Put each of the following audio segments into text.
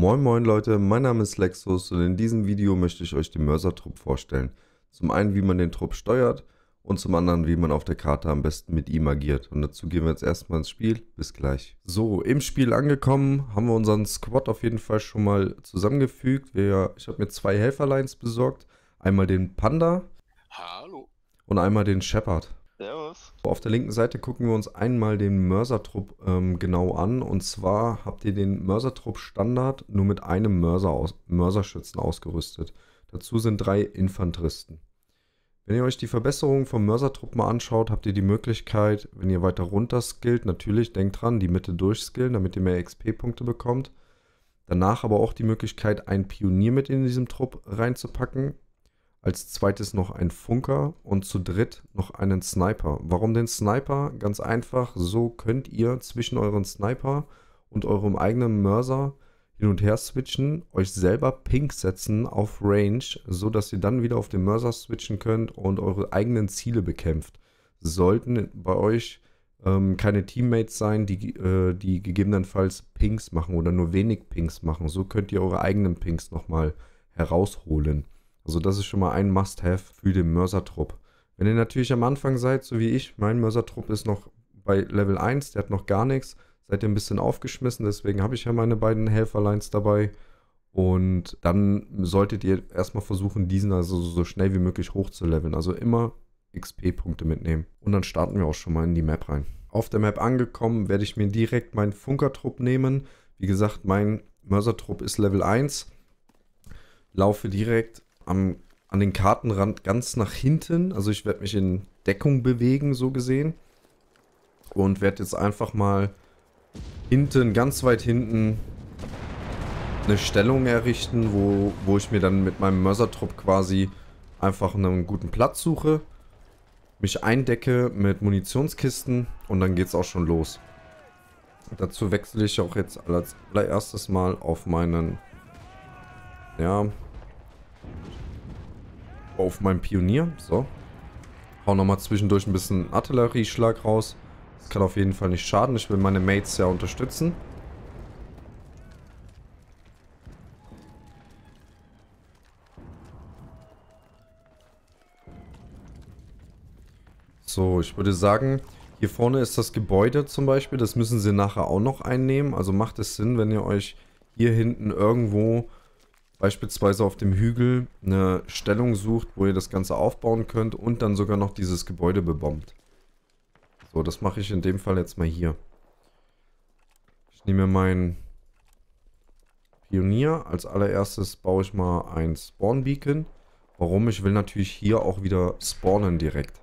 Moin moin Leute, mein Name ist Lexus und in diesem Video möchte ich euch den Mörsertrupp vorstellen. Zum einen wie man den Trupp steuert und zum anderen wie man auf der Karte am besten mit ihm agiert. Und dazu gehen wir jetzt erstmal ins Spiel. Bis gleich. So, im Spiel angekommen, haben wir unseren Squad auf jeden Fall schon mal zusammengefügt. Wir, ich habe mir zwei Helferlines besorgt. Einmal den Panda. Hallo. Und einmal den Shepard. Servus. Auf der linken Seite gucken wir uns einmal den Mörsertrupp ähm, genau an. Und zwar habt ihr den Mörsertrupp Standard nur mit einem Mörser aus, Mörserschützen ausgerüstet. Dazu sind drei Infanteristen. Wenn ihr euch die Verbesserungen vom Mörsertrupp mal anschaut, habt ihr die Möglichkeit, wenn ihr weiter runter skillt, natürlich denkt dran, die Mitte durchskillen, damit ihr mehr XP-Punkte bekommt. Danach aber auch die Möglichkeit, einen Pionier mit in diesem Trupp reinzupacken als zweites noch ein Funker und zu dritt noch einen Sniper. Warum den Sniper? Ganz einfach, so könnt ihr zwischen euren Sniper und eurem eigenen Mörser hin und her switchen, euch selber Pink setzen auf Range, so dass ihr dann wieder auf den Mörser switchen könnt und eure eigenen Ziele bekämpft. Sollten bei euch ähm, keine Teammates sein, die, äh, die gegebenenfalls Pinks machen oder nur wenig Pinks machen, so könnt ihr eure eigenen Pinks nochmal herausholen. Also das ist schon mal ein Must-Have für den Mörsertrupp. Wenn ihr natürlich am Anfang seid, so wie ich, mein Mörsertrupp ist noch bei Level 1, der hat noch gar nichts, seid ihr ein bisschen aufgeschmissen, deswegen habe ich ja meine beiden Helferlines dabei. Und dann solltet ihr erstmal versuchen, diesen also so schnell wie möglich hochzuleveln. Also immer XP-Punkte mitnehmen. Und dann starten wir auch schon mal in die Map rein. Auf der Map angekommen, werde ich mir direkt meinen Funkertrupp nehmen. Wie gesagt, mein Mörsertrupp ist Level 1. Laufe direkt am, an den Kartenrand ganz nach hinten. Also ich werde mich in Deckung bewegen, so gesehen. Und werde jetzt einfach mal hinten, ganz weit hinten, eine Stellung errichten, wo, wo ich mir dann mit meinem Mörsertrupp quasi einfach einen guten Platz suche, mich eindecke mit Munitionskisten und dann geht es auch schon los. Dazu wechsle ich auch jetzt als allererstes mal auf meinen, ja, auf meinem Pionier. So. Hau nochmal zwischendurch ein bisschen Artillerieschlag raus. Das kann auf jeden Fall nicht schaden. Ich will meine Mates ja unterstützen. So, ich würde sagen, hier vorne ist das Gebäude zum Beispiel. Das müssen sie nachher auch noch einnehmen. Also macht es Sinn, wenn ihr euch hier hinten irgendwo beispielsweise auf dem Hügel eine Stellung sucht, wo ihr das Ganze aufbauen könnt und dann sogar noch dieses Gebäude bebombt. So, das mache ich in dem Fall jetzt mal hier. Ich nehme meinen Pionier. Als allererstes baue ich mal ein Spawn Beacon. Warum? Ich will natürlich hier auch wieder spawnen direkt.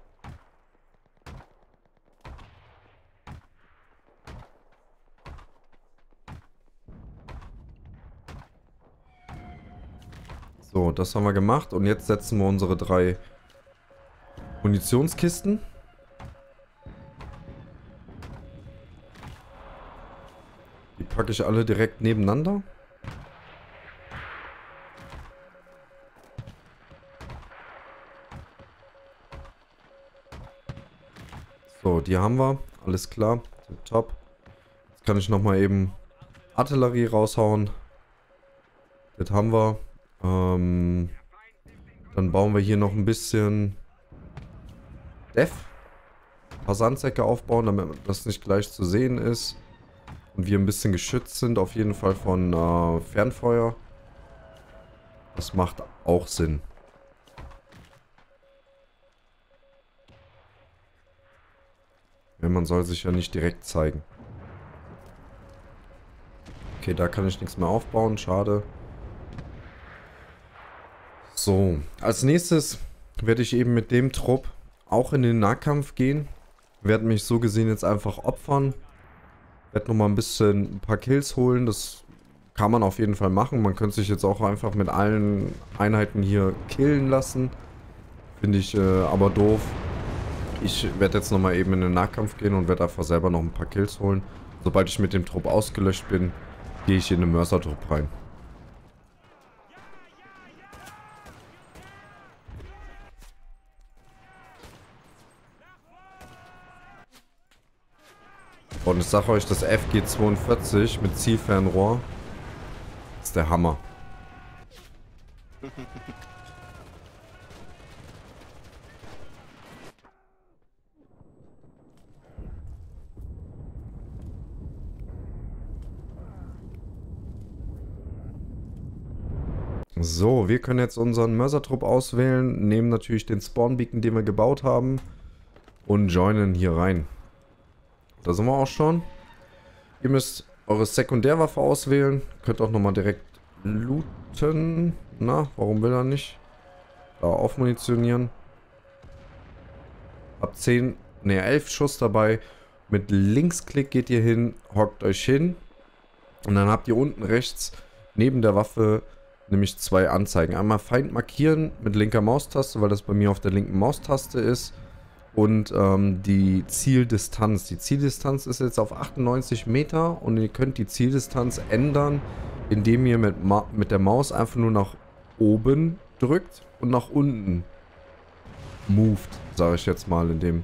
So, das haben wir gemacht. Und jetzt setzen wir unsere drei Munitionskisten. Die packe ich alle direkt nebeneinander. So, die haben wir. Alles klar. Top. Jetzt kann ich nochmal eben Artillerie raushauen. Das haben wir. Ähm, dann bauen wir hier noch ein bisschen Def. Ein paar Sandsäcke aufbauen, damit das nicht gleich zu sehen ist. Und wir ein bisschen geschützt sind, auf jeden Fall von äh, Fernfeuer. Das macht auch Sinn. Ja, man soll sich ja nicht direkt zeigen. Okay, da kann ich nichts mehr aufbauen, schade. So, als nächstes werde ich eben mit dem Trupp auch in den Nahkampf gehen. Werde mich so gesehen jetzt einfach opfern. Werde nochmal ein bisschen ein paar Kills holen. Das kann man auf jeden Fall machen. Man könnte sich jetzt auch einfach mit allen Einheiten hier killen lassen. Finde ich äh, aber doof. Ich werde jetzt nochmal eben in den Nahkampf gehen und werde einfach selber noch ein paar Kills holen. Sobald ich mit dem Trupp ausgelöscht bin, gehe ich in den Mörser-Trupp rein. Und ich sage euch, das FG42 mit Zielfernrohr ist der Hammer. So, wir können jetzt unseren Mörsertrupp auswählen, nehmen natürlich den Spawnbeacon, den wir gebaut haben und joinen hier rein. Da sind wir auch schon. Ihr müsst eure Sekundärwaffe auswählen. Könnt auch nochmal direkt looten. Na, warum will er nicht? Da aufmunitionieren. Habt 10, ne 11 Schuss dabei. Mit Linksklick geht ihr hin, hockt euch hin. Und dann habt ihr unten rechts neben der Waffe nämlich zwei Anzeigen. Einmal Feind markieren mit linker Maustaste, weil das bei mir auf der linken Maustaste ist. Und ähm, die Zieldistanz. Die Zieldistanz ist jetzt auf 98 Meter und ihr könnt die Zieldistanz ändern, indem ihr mit, Ma mit der Maus einfach nur nach oben drückt und nach unten moved, sage ich jetzt mal in dem,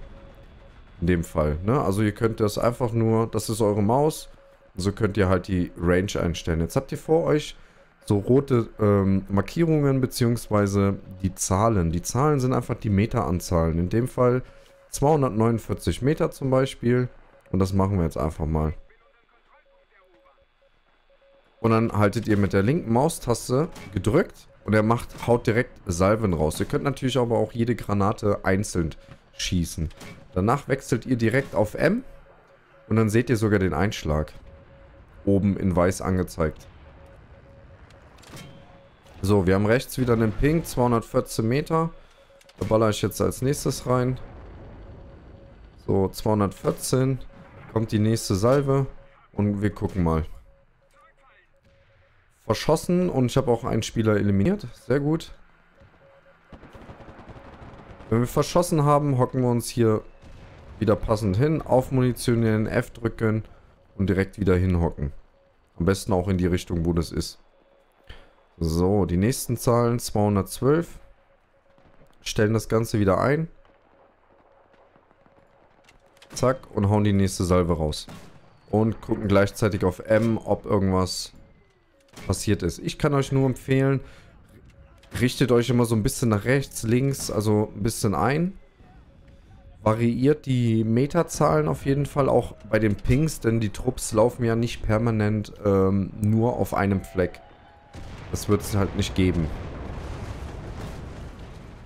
in dem Fall. Ne? Also ihr könnt das einfach nur, das ist eure Maus, so könnt ihr halt die Range einstellen. Jetzt habt ihr vor euch so rote ähm, Markierungen beziehungsweise die Zahlen. Die Zahlen sind einfach die Meteranzahlen. In dem Fall 249 Meter zum Beispiel. Und das machen wir jetzt einfach mal. Und dann haltet ihr mit der linken Maustaste gedrückt und er macht, haut direkt Salven raus. Ihr könnt natürlich aber auch jede Granate einzeln schießen. Danach wechselt ihr direkt auf M und dann seht ihr sogar den Einschlag. Oben in weiß angezeigt. So, wir haben rechts wieder einen Ping, 214 Meter. Da baller ich jetzt als nächstes rein. So, 214. Kommt die nächste Salve. Und wir gucken mal. Verschossen und ich habe auch einen Spieler eliminiert. Sehr gut. Wenn wir verschossen haben, hocken wir uns hier wieder passend hin. Aufmunitionieren, F drücken und direkt wieder hinhocken. Am besten auch in die Richtung, wo das ist. So, die nächsten Zahlen 212. Stellen das Ganze wieder ein. Zack, und hauen die nächste Salve raus. Und gucken gleichzeitig auf M, ob irgendwas passiert ist. Ich kann euch nur empfehlen, richtet euch immer so ein bisschen nach rechts, links, also ein bisschen ein. Variiert die Meterzahlen auf jeden Fall auch bei den Pings, denn die Trupps laufen ja nicht permanent ähm, nur auf einem Fleck. Das wird es halt nicht geben.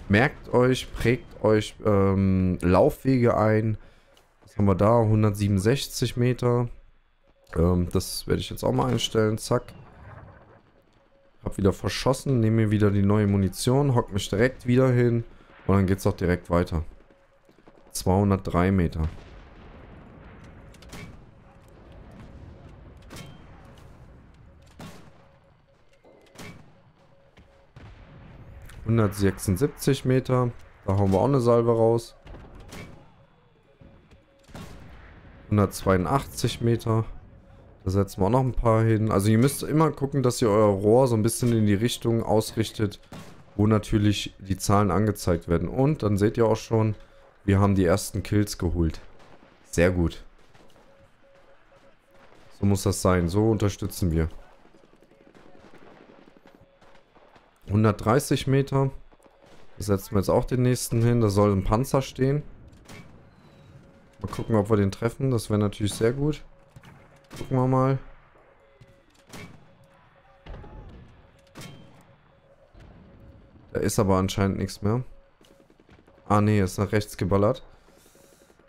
Merkt euch, prägt euch ähm, Laufwege ein. Haben wir da? 167 Meter. Ähm, das werde ich jetzt auch mal einstellen. Zack. Hab wieder verschossen, nehme mir wieder die neue Munition, hock mich direkt wieder hin und dann geht es auch direkt weiter. 203 Meter. 176 Meter. Da hauen wir auch eine Salve raus. 182 Meter. Da setzen wir auch noch ein paar hin. Also ihr müsst immer gucken, dass ihr euer Rohr so ein bisschen in die Richtung ausrichtet, wo natürlich die Zahlen angezeigt werden. Und dann seht ihr auch schon, wir haben die ersten Kills geholt. Sehr gut. So muss das sein. So unterstützen wir. 130 Meter. Da setzen wir jetzt auch den nächsten hin. Da soll ein Panzer stehen. Mal gucken, ob wir den treffen. Das wäre natürlich sehr gut. Gucken wir mal. Da ist aber anscheinend nichts mehr. Ah, nee, ist nach rechts geballert.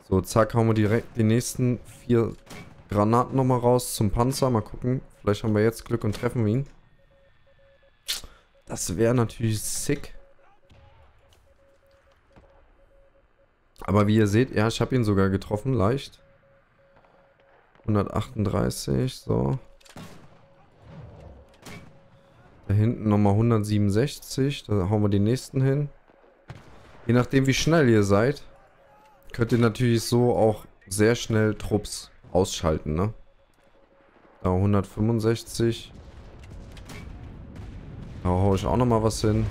So, zack, hauen wir direkt die nächsten vier Granaten nochmal raus zum Panzer. Mal gucken. Vielleicht haben wir jetzt Glück und treffen ihn. Das wäre natürlich sick. Aber wie ihr seht, ja, ich habe ihn sogar getroffen, leicht. 138, so. Da hinten nochmal 167, da hauen wir den nächsten hin. Je nachdem wie schnell ihr seid, könnt ihr natürlich so auch sehr schnell Trupps ausschalten, ne? Da 165. Da haue ich auch nochmal was hin.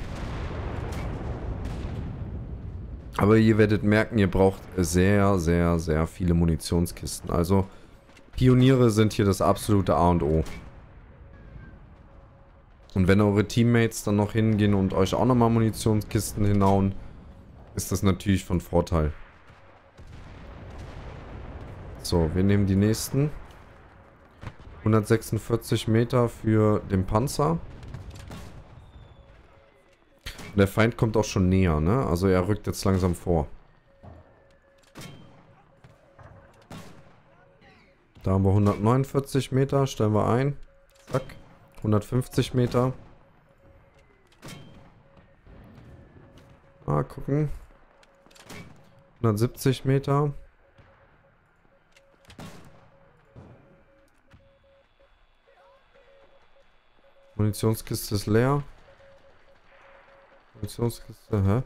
Aber ihr werdet merken, ihr braucht sehr, sehr, sehr viele Munitionskisten. Also Pioniere sind hier das absolute A und O. Und wenn eure Teammates dann noch hingehen und euch auch nochmal Munitionskisten hinhauen, ist das natürlich von Vorteil. So, wir nehmen die nächsten. 146 Meter für den Panzer. Und der Feind kommt auch schon näher, ne? Also er rückt jetzt langsam vor. Da haben wir 149 Meter, stellen wir ein. Zack. 150 Meter. Mal gucken. 170 Meter. Munitionskiste ist leer. Munitionskiste, hä?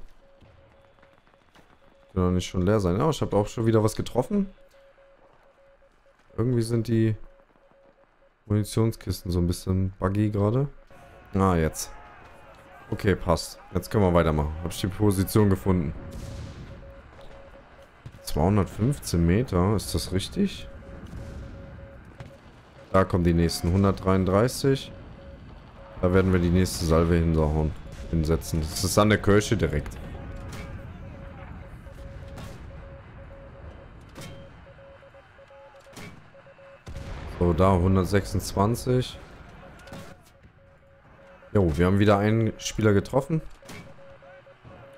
Kann doch nicht schon leer sein. Ja, ich habe auch schon wieder was getroffen. Irgendwie sind die Munitionskisten so ein bisschen buggy gerade. Ah, jetzt. Okay, passt. Jetzt können wir weitermachen. Habe ich die Position gefunden. 215 Meter, ist das richtig? Da kommen die nächsten. 133. Da werden wir die nächste Salve hinsauen, hinsetzen. Das ist an der Kirche direkt. So, da 126. Jo, wir haben wieder einen Spieler getroffen.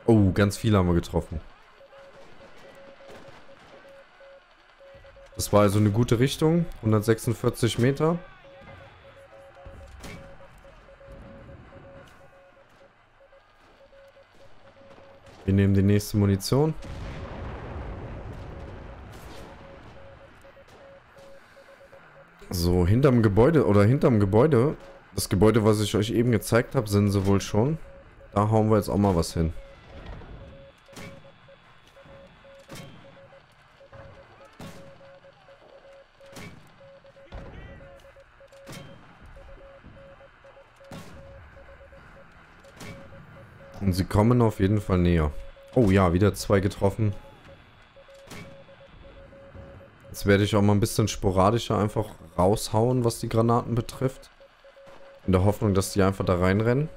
Oh, ganz viele haben wir getroffen. Das war also eine gute Richtung. 146 Meter. Wir nehmen die nächste Munition. So, hinterm Gebäude oder hinterm Gebäude, das Gebäude, was ich euch eben gezeigt habe, sind sie wohl schon. Da hauen wir jetzt auch mal was hin. Und sie kommen auf jeden Fall näher. Oh ja, wieder zwei getroffen. Jetzt werde ich auch mal ein bisschen sporadischer einfach raushauen, was die Granaten betrifft. In der Hoffnung, dass die einfach da reinrennen.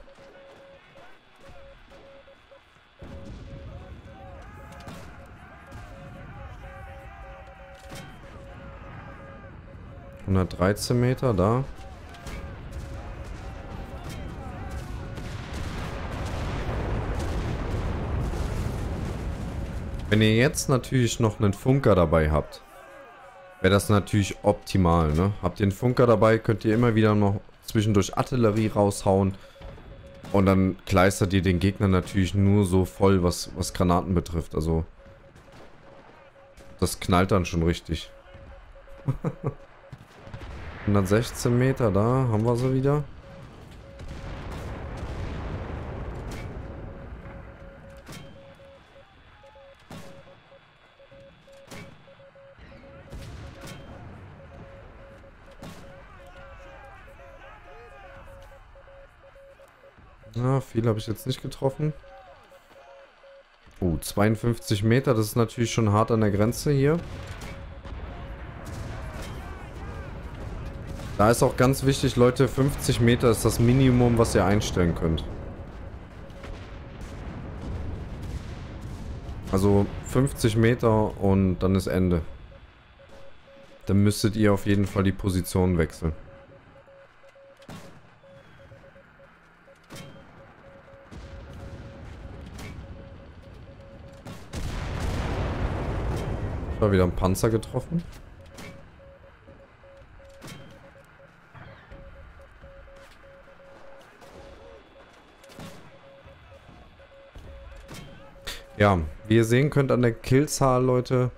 Hundertdreizehn Meter da. Wenn ihr jetzt natürlich noch einen Funker dabei habt, wäre das natürlich optimal, ne? Habt ihr einen Funker dabei, könnt ihr immer wieder noch zwischendurch Artillerie raushauen. Und dann kleistert ihr den Gegner natürlich nur so voll, was, was Granaten betrifft. Also, das knallt dann schon richtig. 116 Meter, da haben wir sie wieder. Na, viel habe ich jetzt nicht getroffen. Oh, 52 Meter, das ist natürlich schon hart an der Grenze hier. Da ist auch ganz wichtig, Leute, 50 Meter ist das Minimum, was ihr einstellen könnt. Also 50 Meter und dann ist Ende. Dann müsstet ihr auf jeden Fall die Position wechseln. War wieder ein Panzer getroffen. Ja, wie ihr sehen könnt an der Killzahl, Leute,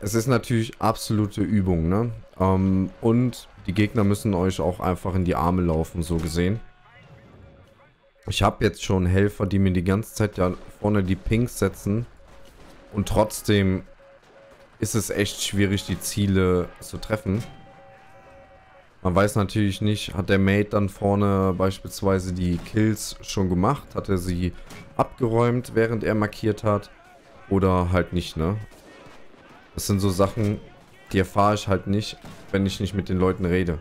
es ist natürlich absolute Übung, ne? Ähm, und die Gegner müssen euch auch einfach in die Arme laufen, so gesehen. Ich habe jetzt schon Helfer, die mir die ganze Zeit ja vorne die Pinks setzen. Und trotzdem ist es echt schwierig, die Ziele zu treffen. Man weiß natürlich nicht, hat der Mate dann vorne beispielsweise die Kills schon gemacht? Hat er sie abgeräumt, während er markiert hat? Oder halt nicht, ne? Das sind so Sachen, die erfahre ich halt nicht, wenn ich nicht mit den Leuten rede.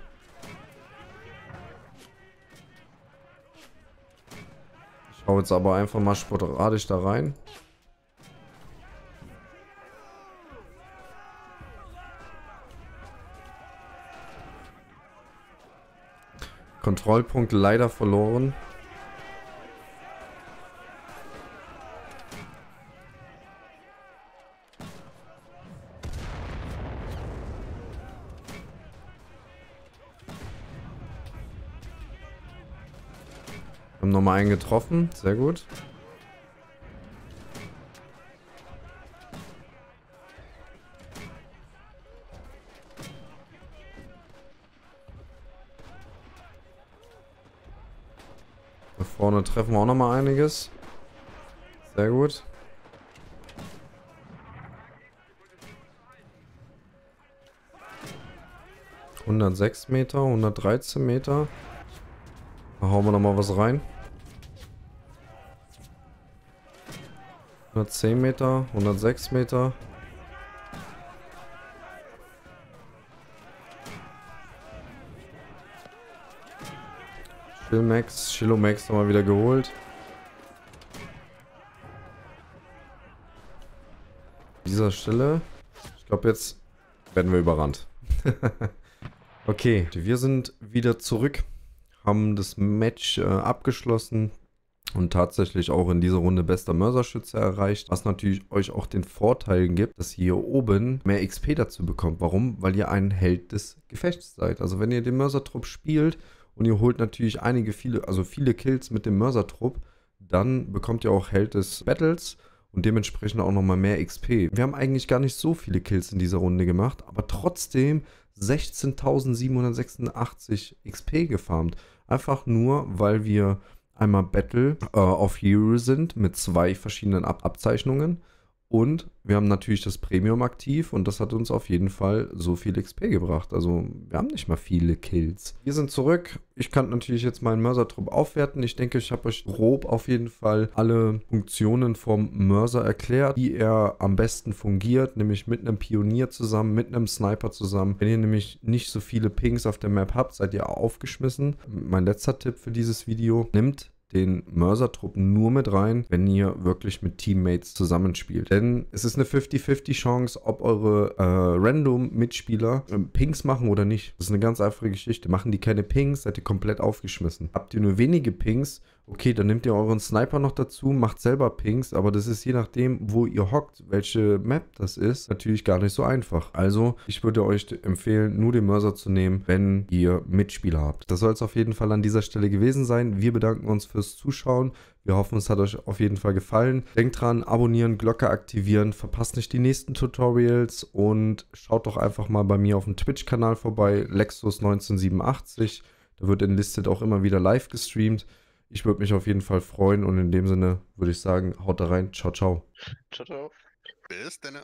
Schau jetzt aber einfach mal sporadisch da rein. Kontrollpunkt leider verloren. Haben nochmal einen getroffen. Sehr gut. Vorne treffen wir auch nochmal einiges. Sehr gut. Hundertsechs Meter, 113 Meter. Da hauen wir nochmal was rein. 110 Meter, 106 Meter. Chillmax, Chillomax nochmal wieder geholt. An dieser Stelle, ich glaube jetzt werden wir überrannt. okay, wir sind wieder zurück, haben das Match äh, abgeschlossen und tatsächlich auch in dieser Runde bester Mörserschütze erreicht, was natürlich euch auch den Vorteil gibt, dass ihr hier oben mehr XP dazu bekommt. Warum? Weil ihr ein Held des Gefechts seid. Also wenn ihr den Mörsertrupp spielt und ihr holt natürlich einige, viele, also viele Kills mit dem Mörsertrupp, dann bekommt ihr auch Held des Battles und dementsprechend auch nochmal mehr XP. Wir haben eigentlich gar nicht so viele Kills in dieser Runde gemacht, aber trotzdem 16.786 XP gefarmt. Einfach nur, weil wir einmal Battle äh, of Hero sind mit zwei verschiedenen Ab Abzeichnungen. Und wir haben natürlich das Premium aktiv und das hat uns auf jeden Fall so viel XP gebracht. Also wir haben nicht mal viele Kills. Wir sind zurück. Ich kann natürlich jetzt meinen Mörsertrupp aufwerten. Ich denke, ich habe euch grob auf jeden Fall alle Funktionen vom Mörser erklärt, wie er am besten fungiert, nämlich mit einem Pionier zusammen, mit einem Sniper zusammen. Wenn ihr nämlich nicht so viele Pings auf der Map habt, seid ihr aufgeschmissen. Mein letzter Tipp für dieses Video, nimmt den Mörsertrupp nur mit rein, wenn ihr wirklich mit Teammates zusammenspielt. Denn es ist eine 50-50 Chance, ob eure äh, Random-Mitspieler äh, Pings machen oder nicht. Das ist eine ganz einfache Geschichte. Machen die keine Pings, seid ihr komplett aufgeschmissen. Habt ihr nur wenige Pings, okay, dann nehmt ihr euren Sniper noch dazu, macht selber Pings, aber das ist je nachdem, wo ihr hockt, welche Map das ist, natürlich gar nicht so einfach. Also, ich würde euch empfehlen, nur den Mörser zu nehmen, wenn ihr Mitspieler habt. Das soll es auf jeden Fall an dieser Stelle gewesen sein. Wir bedanken uns fürs Zuschauen. Wir hoffen, es hat euch auf jeden Fall gefallen. Denkt dran, abonnieren, Glocke aktivieren, verpasst nicht die nächsten Tutorials und schaut doch einfach mal bei mir auf dem Twitch-Kanal vorbei, Lexus1987. Da wird enlistet auch immer wieder live gestreamt. Ich würde mich auf jeden Fall freuen und in dem Sinne würde ich sagen, haut da rein. Ciao, ciao. Ciao, ciao. Bis dann.